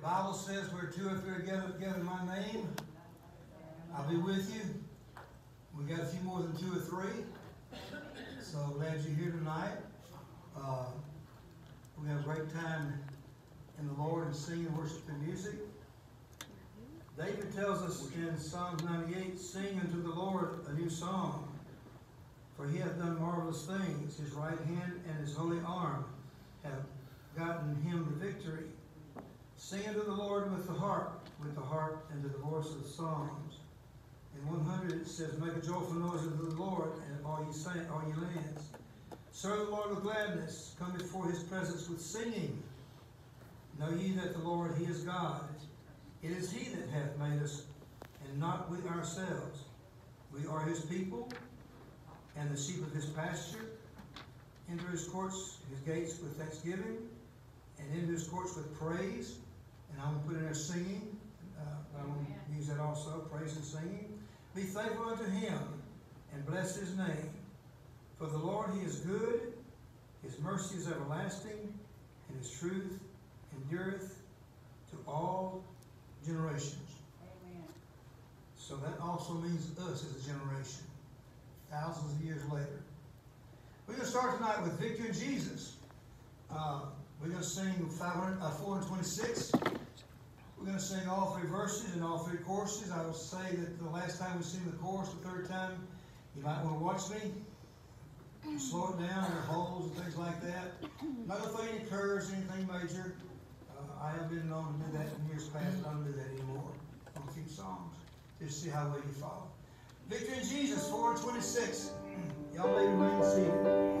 The Bible says where two or three are gathered together in my name, I'll be with you. We got a few more than two or three. So glad you're here tonight. Uh, we have a great time in the Lord and singing, worshiping and music. David tells us in Psalms 98, sing unto the Lord a new song, for he hath done marvelous things. His right hand and his holy arm have gotten him the victory. Sing unto the Lord with the harp, with the harp and the voice of the psalms. In 100 it says, Make a joyful noise unto the Lord, and all ye, saint, all ye lands. Serve the Lord with gladness. Come before his presence with singing. Know ye that the Lord, he is God. It is he that hath made us, and not we ourselves. We are his people, and the sheep of his pasture. Enter his courts, his gates with thanksgiving, and into his courts with praise. And I'm going to put in there singing. Uh, I'm going to use that also, praise and singing. Be thankful unto him, and bless his name. For the Lord, he is good, his mercy is everlasting, and his truth endureth to all generations. Amen. So that also means us as a generation, thousands of years later. We're going to start tonight with Victory in Jesus. Uh, we're going to sing 500, uh, 426. We're going to sing all three verses and all three choruses. I will say that the last time we sing the chorus, the third time, you might want to watch me. Slow it down, there are holes and things like that. I'm not going to throw any curves, anything major. Uh, I have been known to do that in years past, I don't do that anymore on a keep songs. Just see how well you follow. Victory in Jesus, 426. Y'all may remain seated.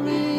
Me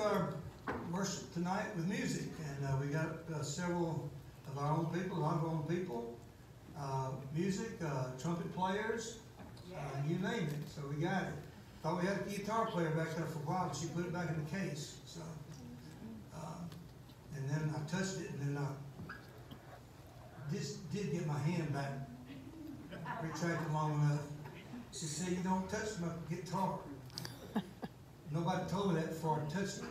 our worship tonight with music, and uh, we got uh, several of our own people, a lot of our own people, uh, music, uh, trumpet players, uh, you name it, so we got it. Thought we had a guitar player back there for a while, but she put it back in the case, so. um, And then I touched it, and then I just did get my hand back, retracted long enough. She said, you don't touch my guitar. Nobody told me that before I touched it.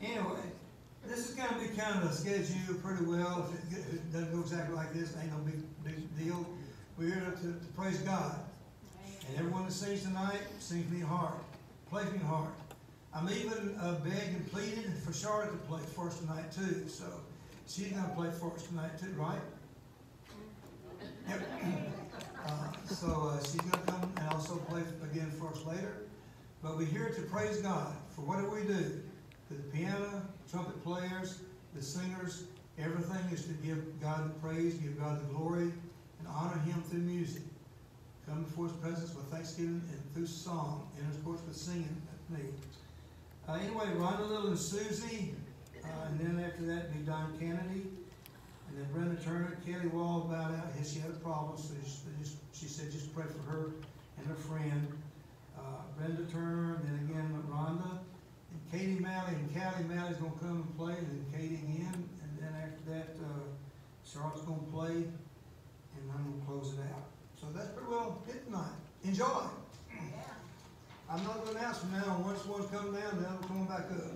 anyway, this is gonna be kind of a schedule pretty well. If it, doesn't go exactly like this, ain't no big, big deal. We're here to, to praise God. And everyone that sings tonight sings me hard. plays me hard. I'm even uh, begged and for Charlotte to play for us tonight too, so she's gonna play for us tonight too, right? Yep. Uh, so uh, she's gonna come and also play again for us later. But we're here to praise God for what do we do. The piano, trumpet players, the singers, everything is to give God the praise, give God the glory, and honor Him through music. Come before His presence with thanksgiving and through song, and of course with singing me. Uh, anyway, Rhonda Little and Susie, uh, and then after that be Don Kennedy. And then Brenda Turner, Kelly Wall about out, she had a problem, so she, she said just pray for her and her friend. Uh, Brenda Turner, and then again Rhonda, and Katie Malley, and Callie Malley's gonna come and play, and then Katie again, and then after that, uh, Charlotte's gonna play, and I'm gonna close it out. So that's pretty well it tonight. Enjoy. I'm not gonna announce from now on, once one's come down, then I'm coming back up.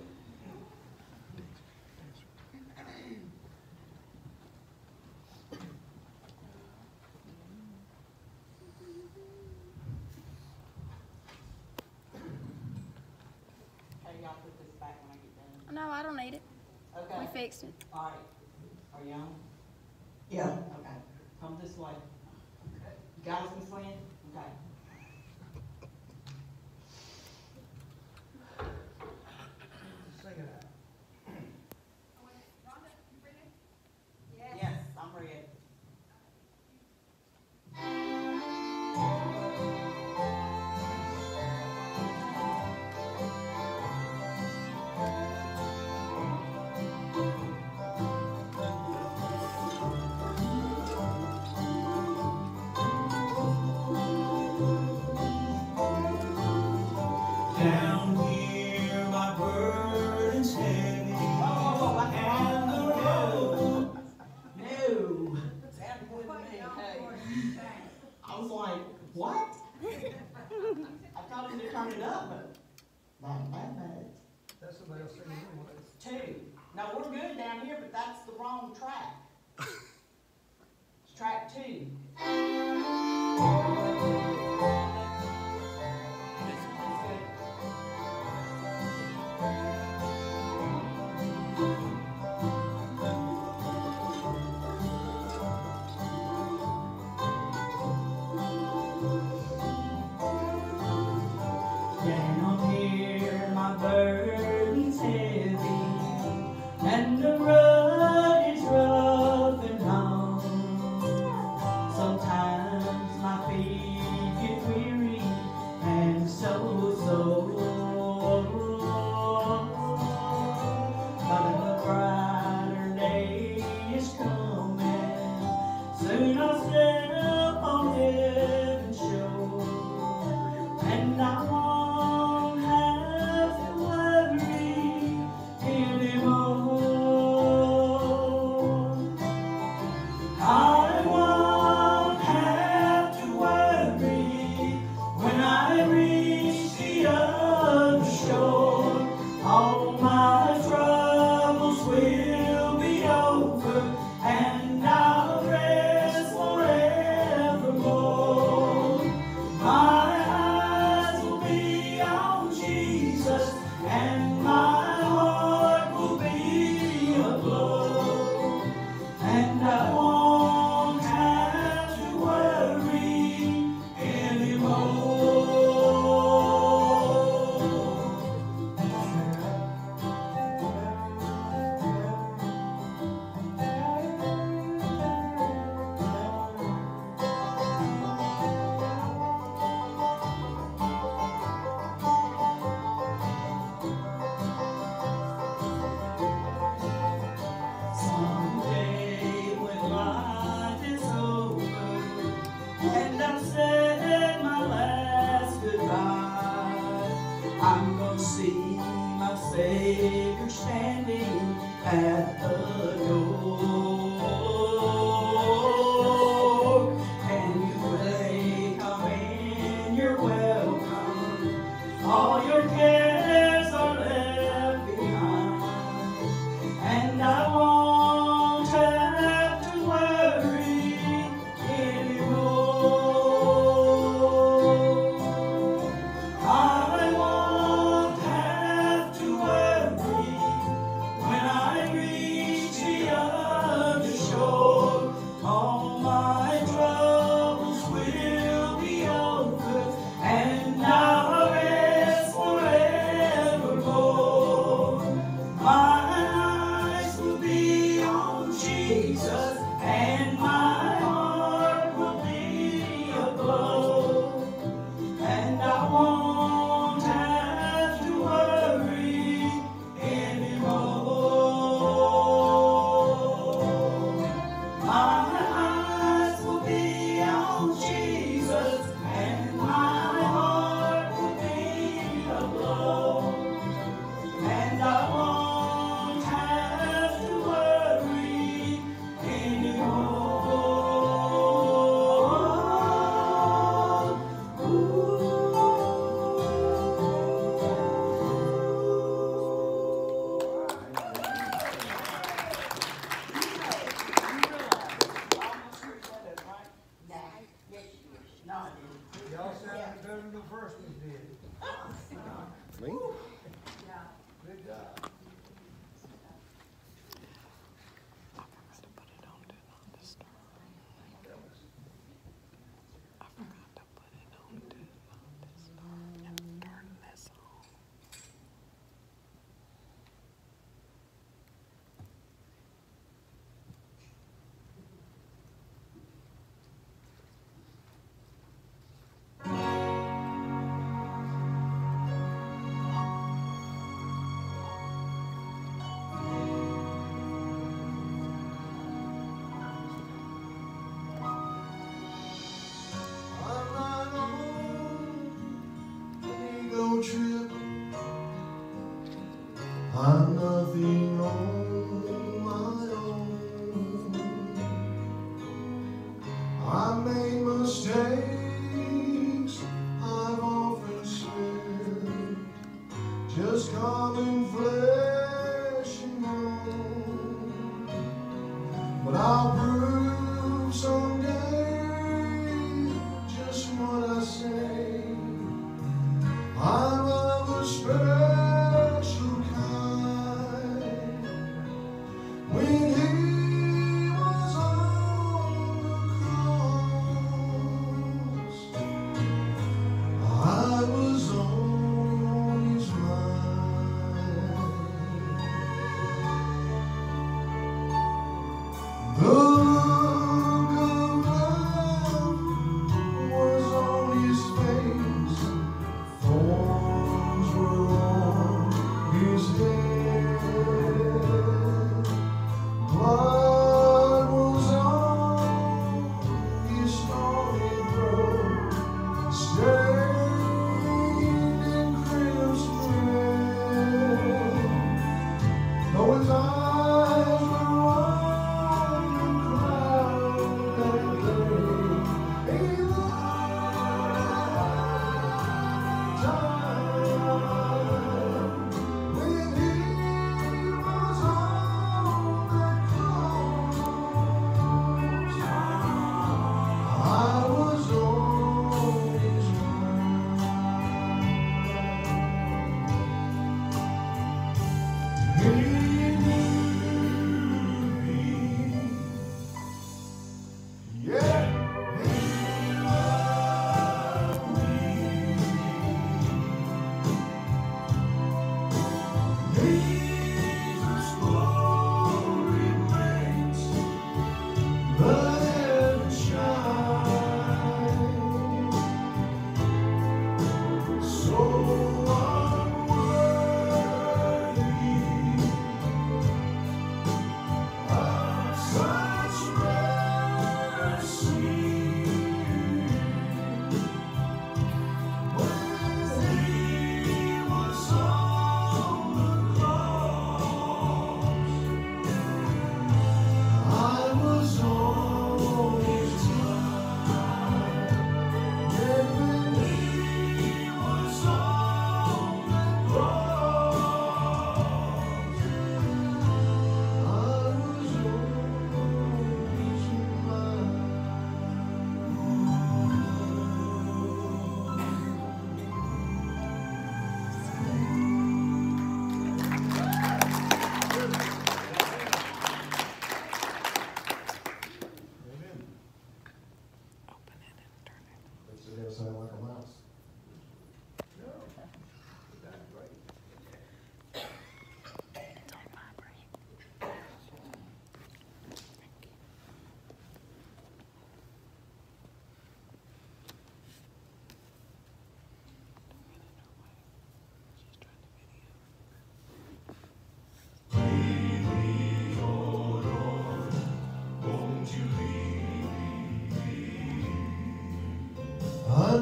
Okay, y'all put this back when I get done. No, I don't need it. We fixed it. all right. Are you on? Yeah. Okay, come this way. You got us, Miss Lynn?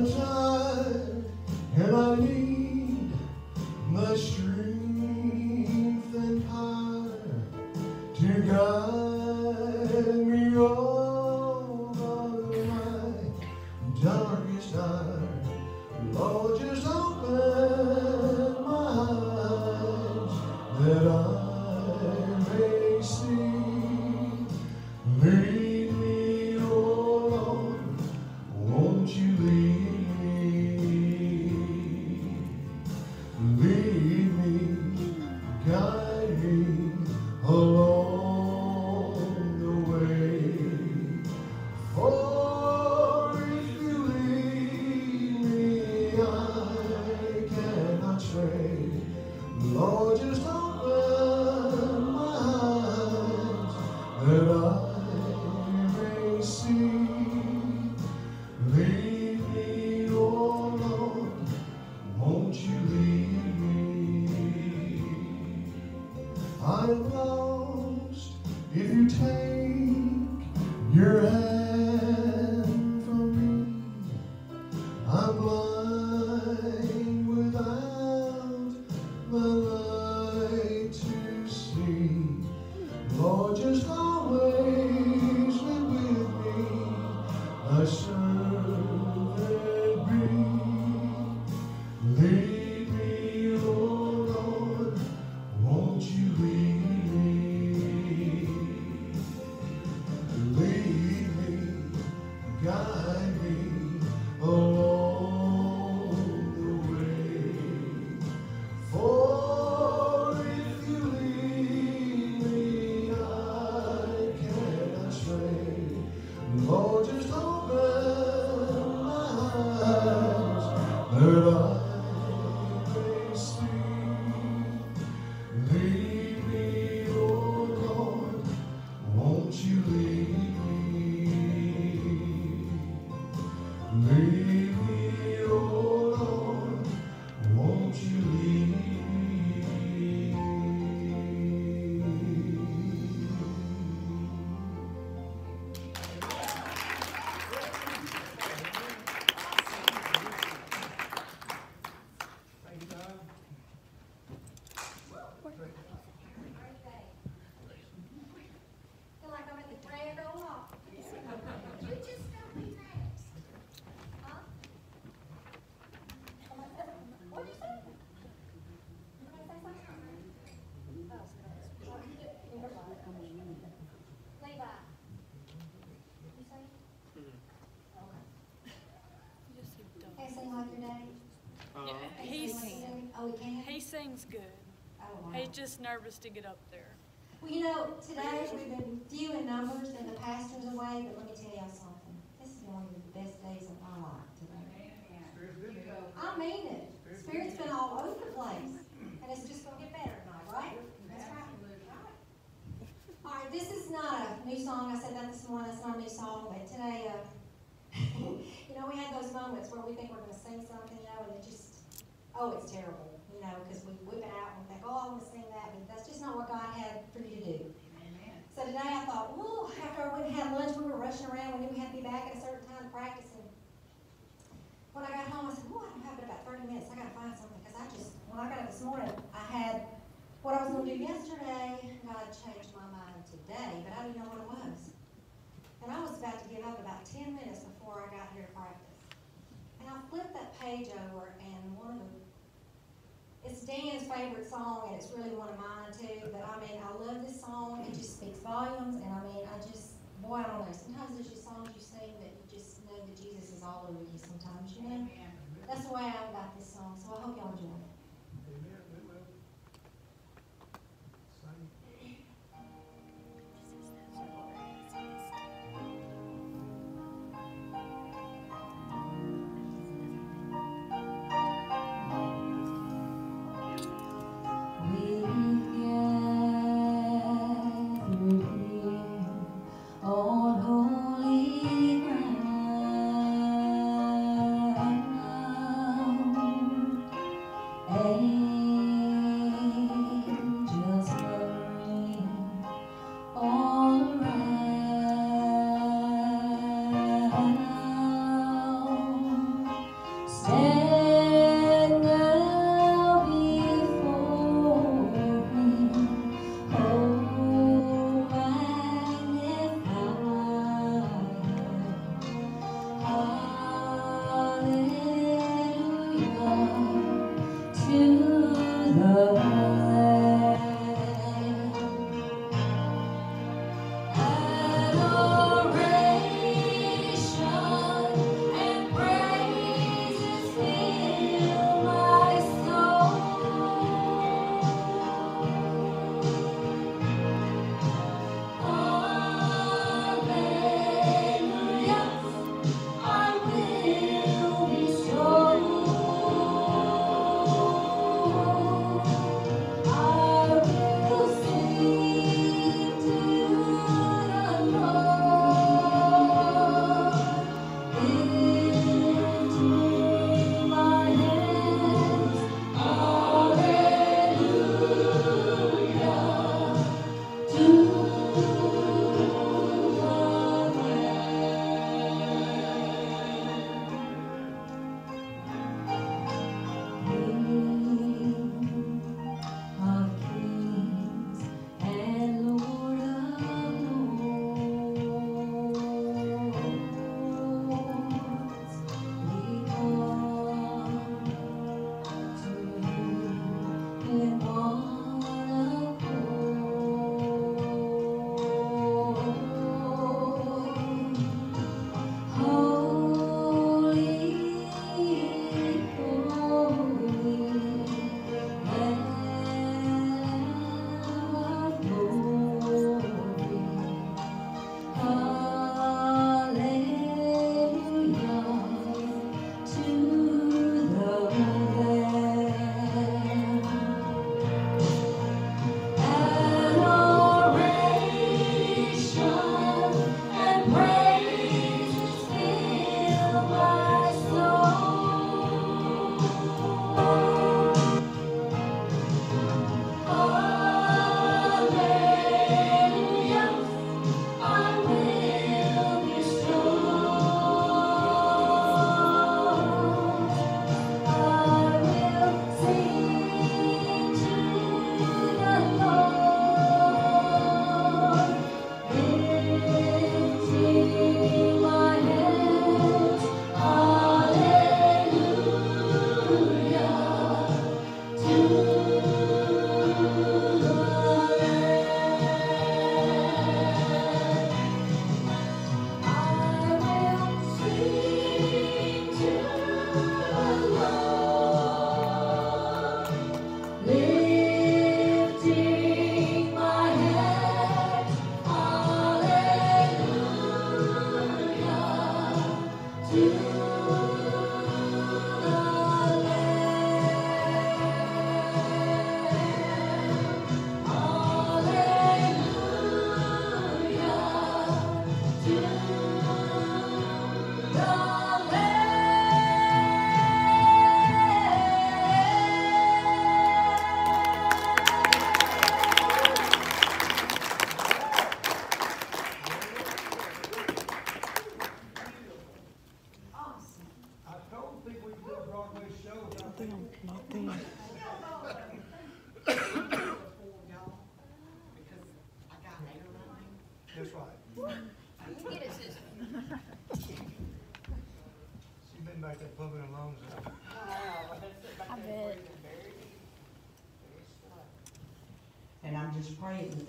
Lord. Can? he oh, sings good. Oh, wow. He's just nervous to get up there. Well, you know, today we've been few in numbers and the pastor's away, but let me tell y'all something. This is one of the best days of my life today. I mean it. Spirit's been all over the place. And it's just gonna get better tonight, right? That's right. All right, this is not a new song. I said that this morning. It's not a new song, but today, uh, you know, we had those moments where we think we're gonna sing something, you know, and it just, oh, it's terrible, you know, because we whip it out and we think, oh, I want to sing that, but that's just not what God had for you to do. So today I thought, well, after I went and had lunch, we were rushing around. We knew we had to be back at a certain time to practice. And when I got home, I said, well, I don't have but about 30 minutes. I got to find something. Because I just, when I got up this morning, I had what I was going to do yesterday. God changed my mind today, but I didn't know what it was. And I was about to give up about 10 minutes before I got here to practice. And I flipped that page over, and one of the it's Dan's favorite song, and it's really one of mine too. But I mean, I love this song. It just speaks volumes, and I mean, I just, boy, I don't know. Sometimes there's just songs you sing that you just know that Jesus is all over you. Sometimes, you know. That's the way I got this song. So I hope y'all enjoy it.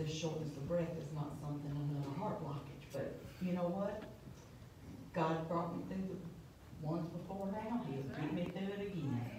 just shortness of breath is not something, another heart blockage, but you know what? God brought me through the ones before now, he'll get me through it again.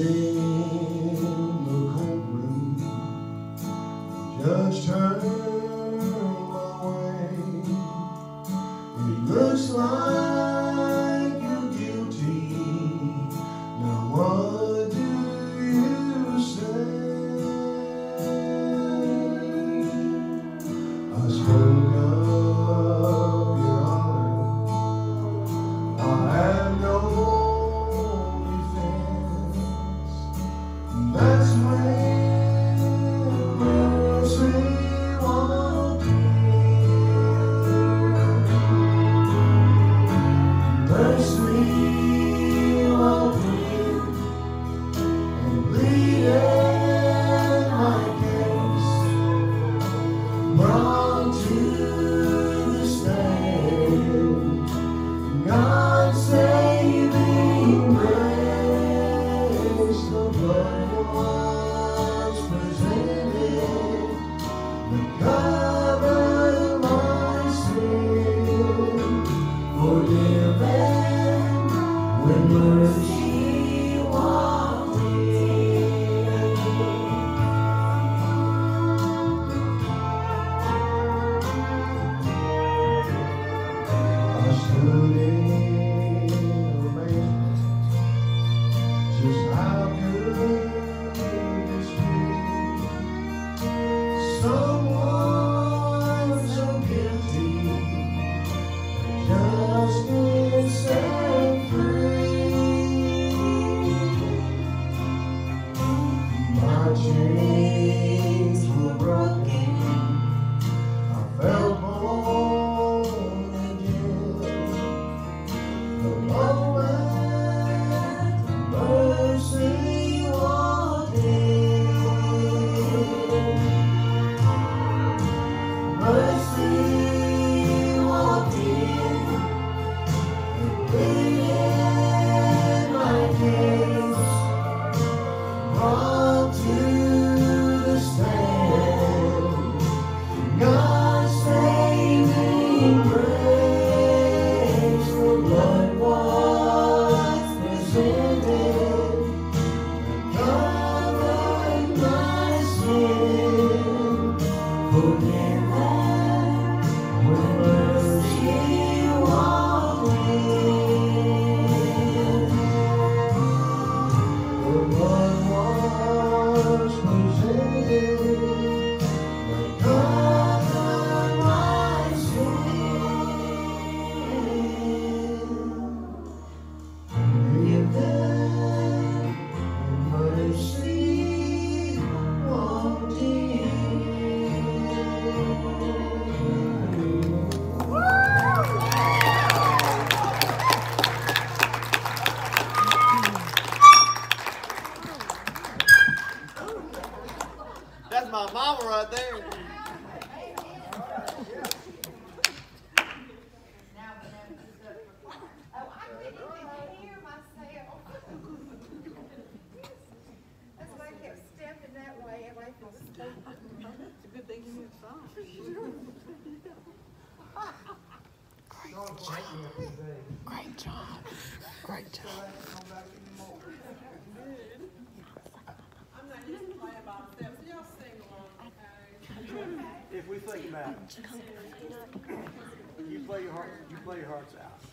you play your heart, you play your hearts out.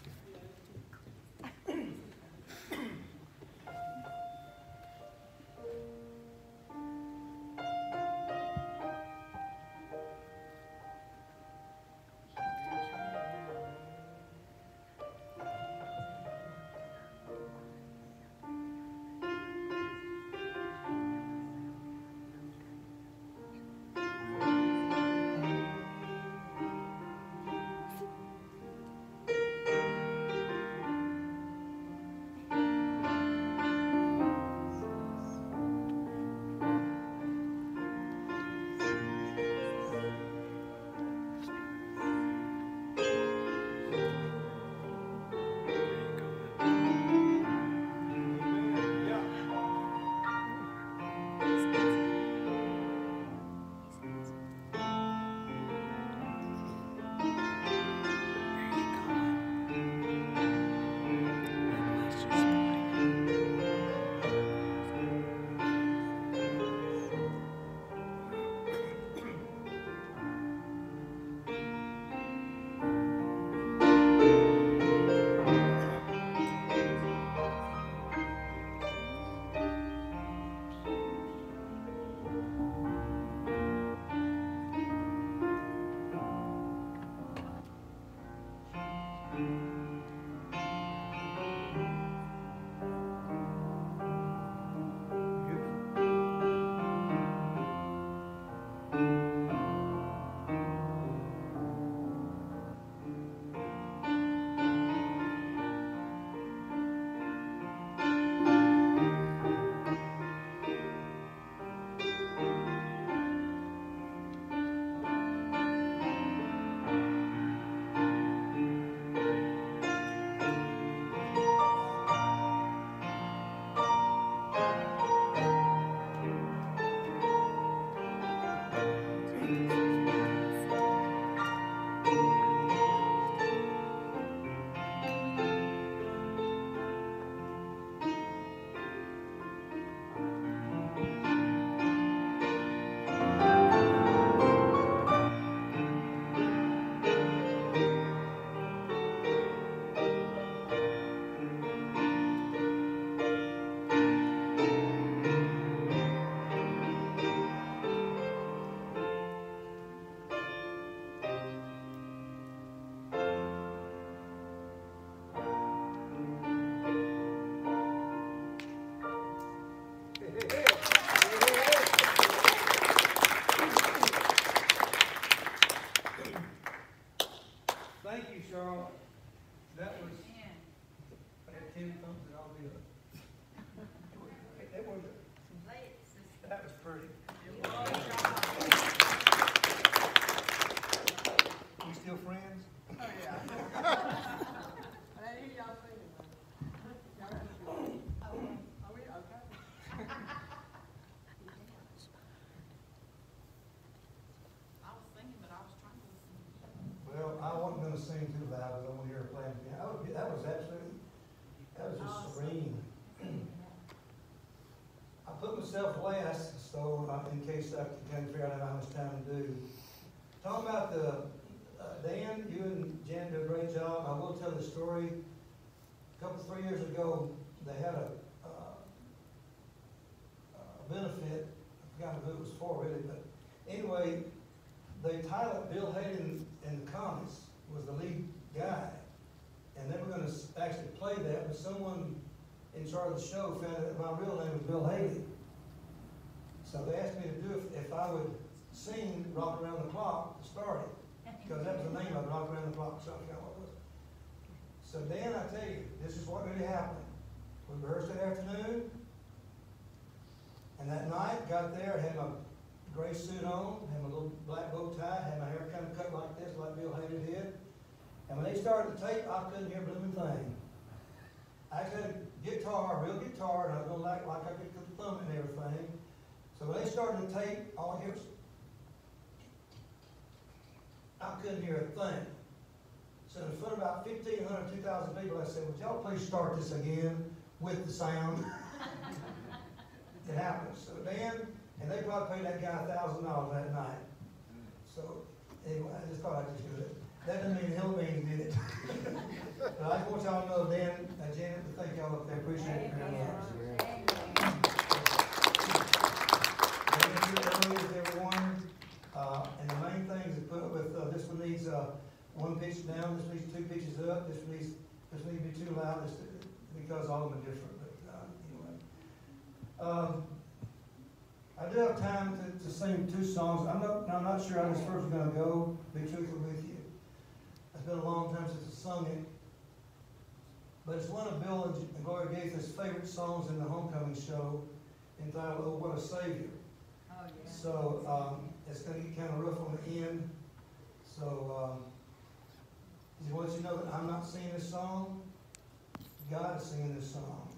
Talking about the, uh, Dan, you and Jan did a great job. I will tell the story. A couple, three years ago, they had a, uh, a benefit, I forgot who it was for really, but anyway, they titled Bill Haley in the Comets was the lead guy. And they were gonna actually play that, but someone in charge of the show found out that my real name was Bill Haley. So they asked me to do it if I would sing Rock Around the Clock to start. Because that was the name of it, Rock Around the Clock, something like what it was. So then I tell you, this is what really happened. We rehearsed that afternoon. And that night, got there, had my gray suit on, had my little black bow tie, had my hair kind of cut like this, like Bill Haley did. And when they started the tape, I couldn't hear a blooming thing. I had a guitar, real guitar, and I was gonna act like I could put the thumb and everything. So when they started to tape, all I hear was, I couldn't hear a thing. So in front of about 1,500, 2,000 people, I said, would y'all please start this again with the sound? it happened. So then, and they probably paid that guy a thousand dollars that night. So anyway, I just thought I'd just do it. That doesn't mean Hillbean did it. but I just want y'all to know, Dan, uh, Janet, to thank y'all there. Appreciate it very much. Thank you, earlier, everyone. Uh, and the main thing is to put up with, uh, this one needs, uh, one pitch down, this needs two pitches up, this needs, this needs to be too loud, this, because all of them are different, but, uh, anyway. Um, I do have time to, to sing two songs. I'm not, I'm not sure how this first is gonna go, be truthful with you. It's been a long time since I sung it. But it's one of Bill and Gloria Gaither's favorite songs in the homecoming show entitled, Oh, What a Savior. Oh, yeah. So, um, it's gonna get kind of rough on the end. So, um, just want you to know that I'm not singing this song. God is singing this song.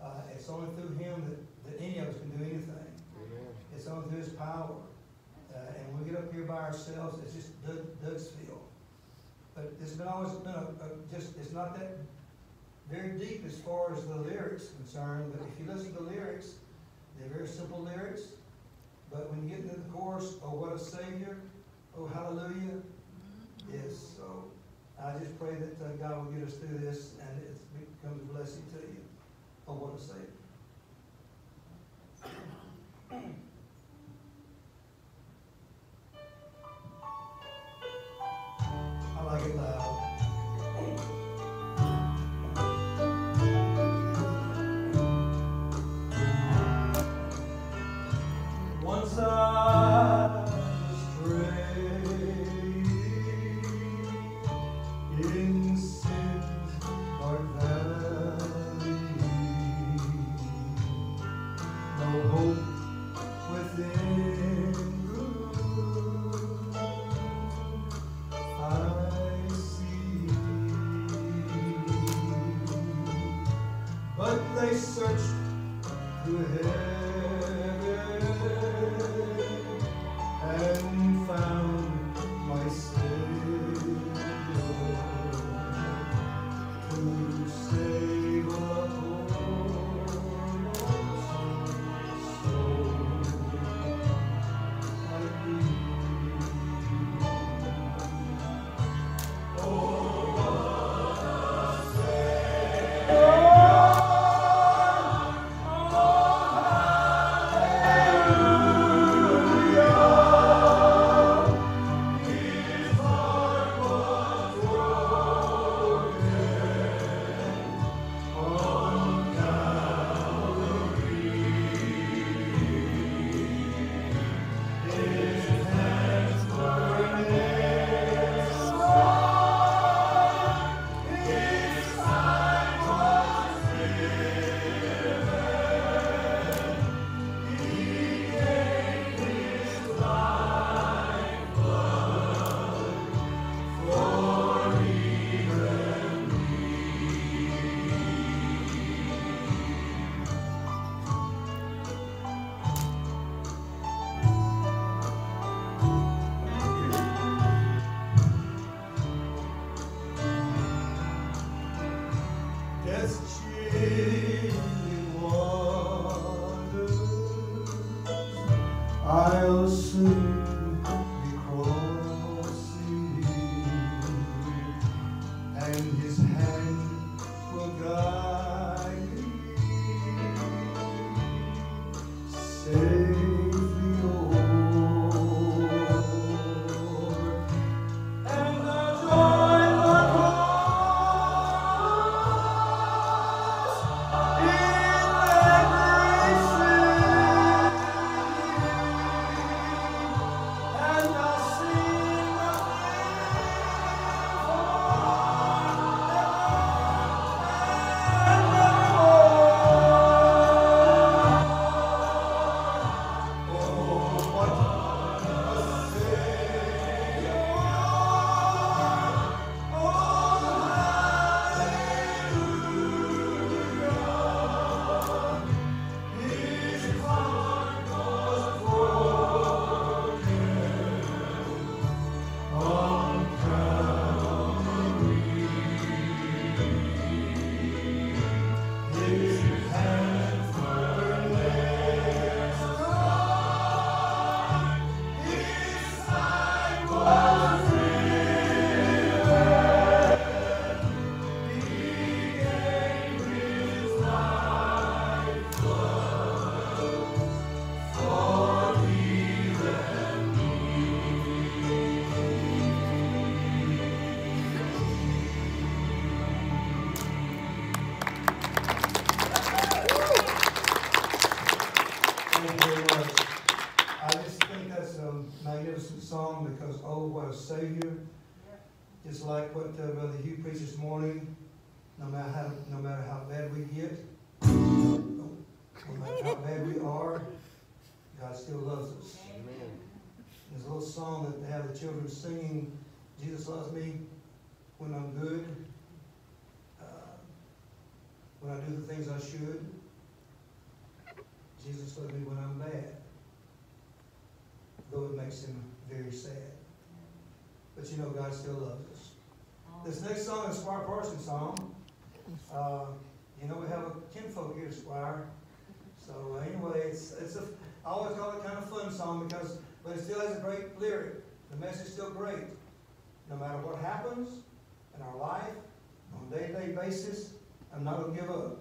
Uh, it's only through him that, that any of us can do anything. It's only through his power. Uh, and when we get up here by ourselves, it's just Doug, Doug's feel. But it's been always been a, a, just, it's not that very deep as far as the lyrics concerned, but if you listen to the lyrics, they're very simple lyrics. But when you get into the chorus, oh, what a savior, oh, hallelujah, yes, so I just pray that uh, God will get us through this and it becomes a blessing to you. Oh, what a savior. little song that they have the children singing, Jesus loves me when I'm good, uh, when I do the things I should. Jesus loves me when I'm bad, though it makes him very sad. But you know, God still loves us. This next song is Squire Parsons' song. Uh, you know, we have a kinfolk here, Squire. So anyway, it's, it's a, I always call it kind of fun song because, but it still has a great lyric. The message is still great. No matter what happens in our life, on a day-to-day basis, I'm not going to give up.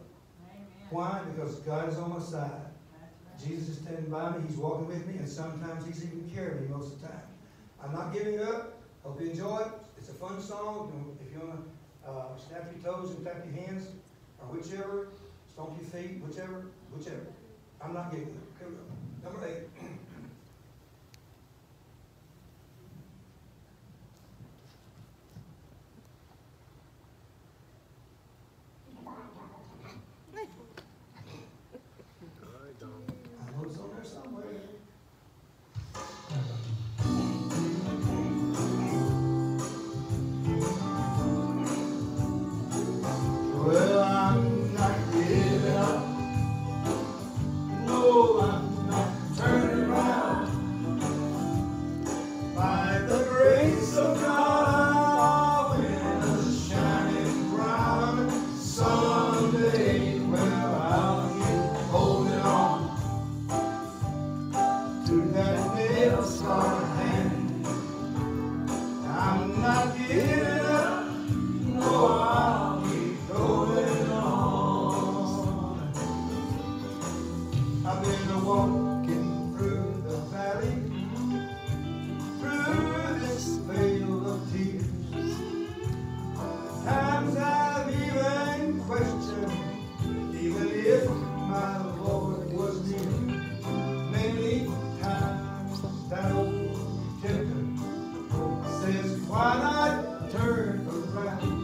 Why? Because God is on my side. Jesus is standing by me. He's walking with me, and sometimes He's even carrying me most of the time. I'm not giving up. Hope you enjoy it. It's a fun song. If you want to uh, snap your toes and clap your hands, or whichever, stomp your feet, whichever, whichever. I'm not giving up. Here we go. Number eight. why not turn around?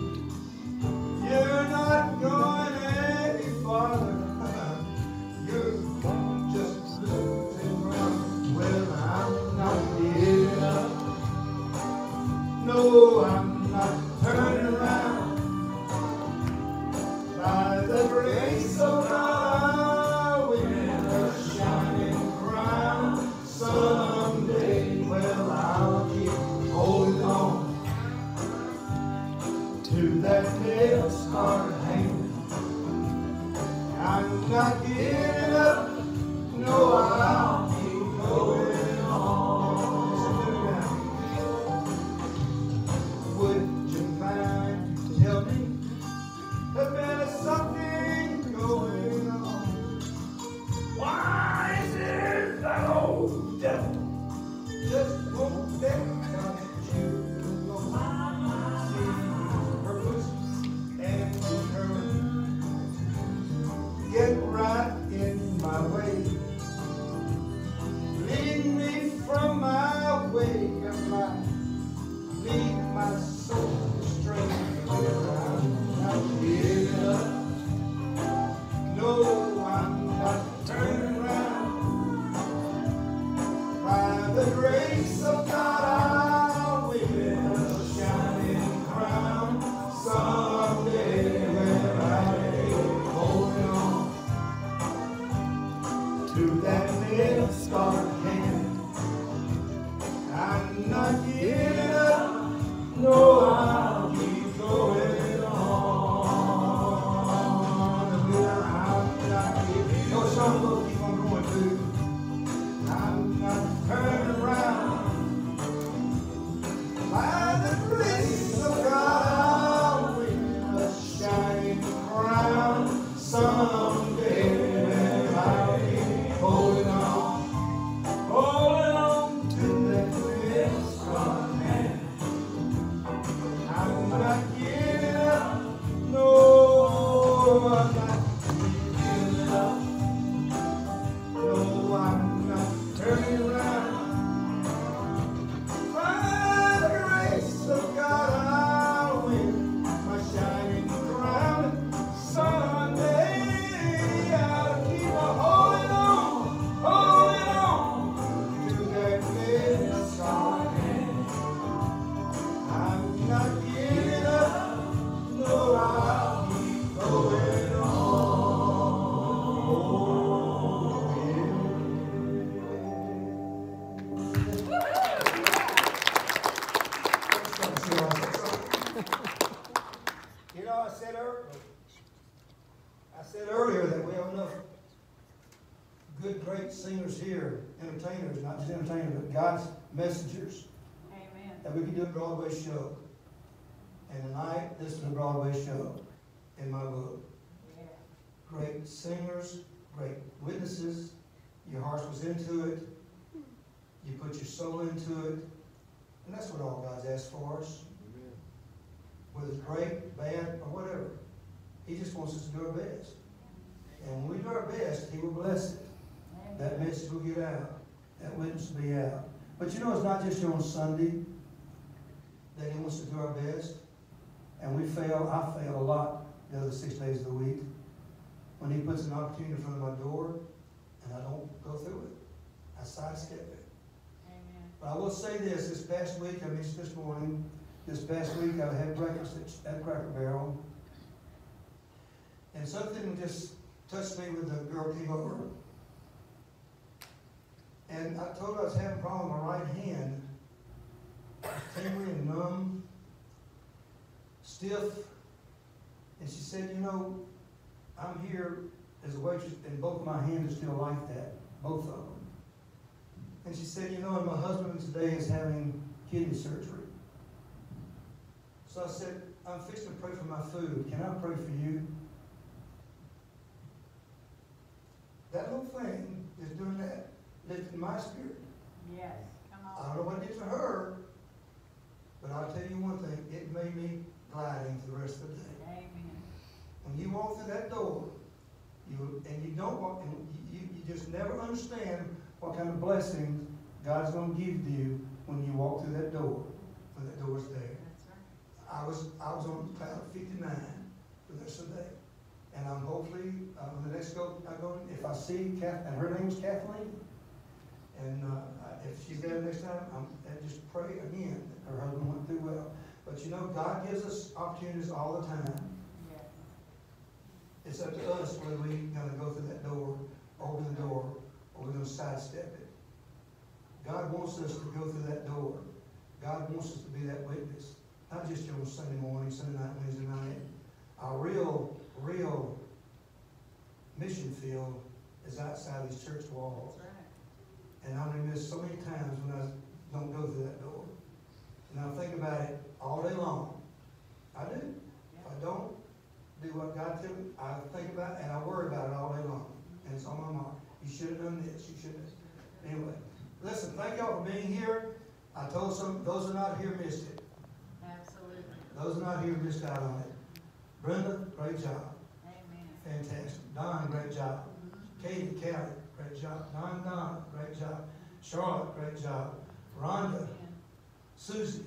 Broadway show. And tonight, this is a Broadway show in my book. Great singers, great witnesses, your heart was into it, you put your soul into it, and that's what all God's asked for us. Whether it's great, bad, or whatever. He just wants us to do our best. And when we do our best, He will bless it. That message will get out. That witness will be out. But you know, it's not just on Sunday that He wants to do our best. And we fail, I fail a lot the other six days of the week. When He puts an opportunity in front of my door and I don't go through it, I sidestep it. Amen. But I will say this, this past week, I mentioned this morning, this past week I had breakfast at, at Cracker Barrel. And something just touched me when the girl came over. And I told her I was having a problem with my right hand. Tingly and numb, stiff. And she said, you know, I'm here as a waitress and both of my hands are still like that, both of them. And she said, you know, and my husband today is having kidney surgery. So I said, I'm fixing to pray for my food. Can I pray for you? That whole thing is doing that, lifting my spirit. Yes, come on. I don't know what it did for her, but I'll tell you one thing, it made me gliding for the rest of the day. Amen. When you walk through that door, you, and you don't walk, and you, you just never understand what kind of blessings God's gonna give to you when you walk through that door, when that door's there. That's right. I was, I was on cloud fifty-nine for the rest of the day. And I'm hopefully, uh, when the next go, I go, if I see Kath, and her name's Kathleen, and, uh, if she's there next time, I'm, and just pray again her husband went through well. But you know, God gives us opportunities all the time. It's up to us whether we're gonna go through that door, open the door, or we're gonna sidestep it. God wants us to go through that door. God wants us to be that witness, not just on Sunday morning, Sunday night, Wednesday night. Our real, real mission field is outside these church walls. Right. And I miss so many times when I don't go through that door. And I think about it all day long. I do. If I don't do what God tells me, I think about it and I worry about it all day long. And it's on my mind. You should have done this, you should have. Anyway, listen, thank y'all for being here. I told some, those who are not here missed it. Absolutely. Those who are not here missed out on it. Brenda, great job. Amen. Fantastic. Don, great job. Mm-hmm. Katie, Kelly, great job. Don, Don, great job. Charlotte, great job. Rhonda. Susie,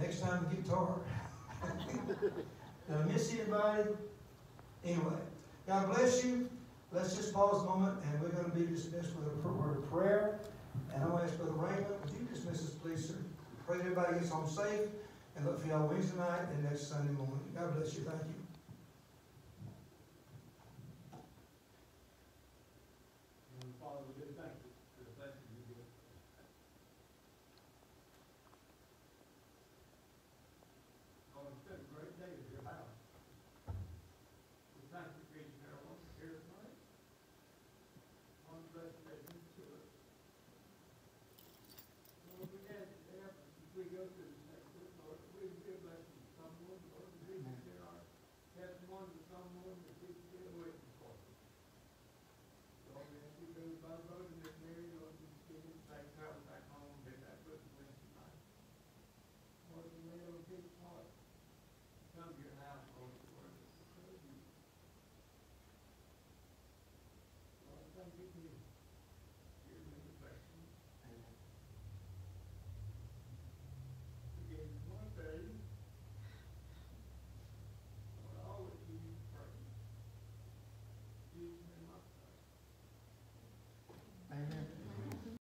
next time the guitar. Did I miss anybody? Anyway, God bless you. Let's just pause a moment and we're gonna be dismissed with a word of prayer. And I'm gonna ask Brother Raymond, would you dismiss us, please, sir? Pray everybody gets home safe and look for y'all Wednesday night and next Sunday morning. God bless you. Thank you.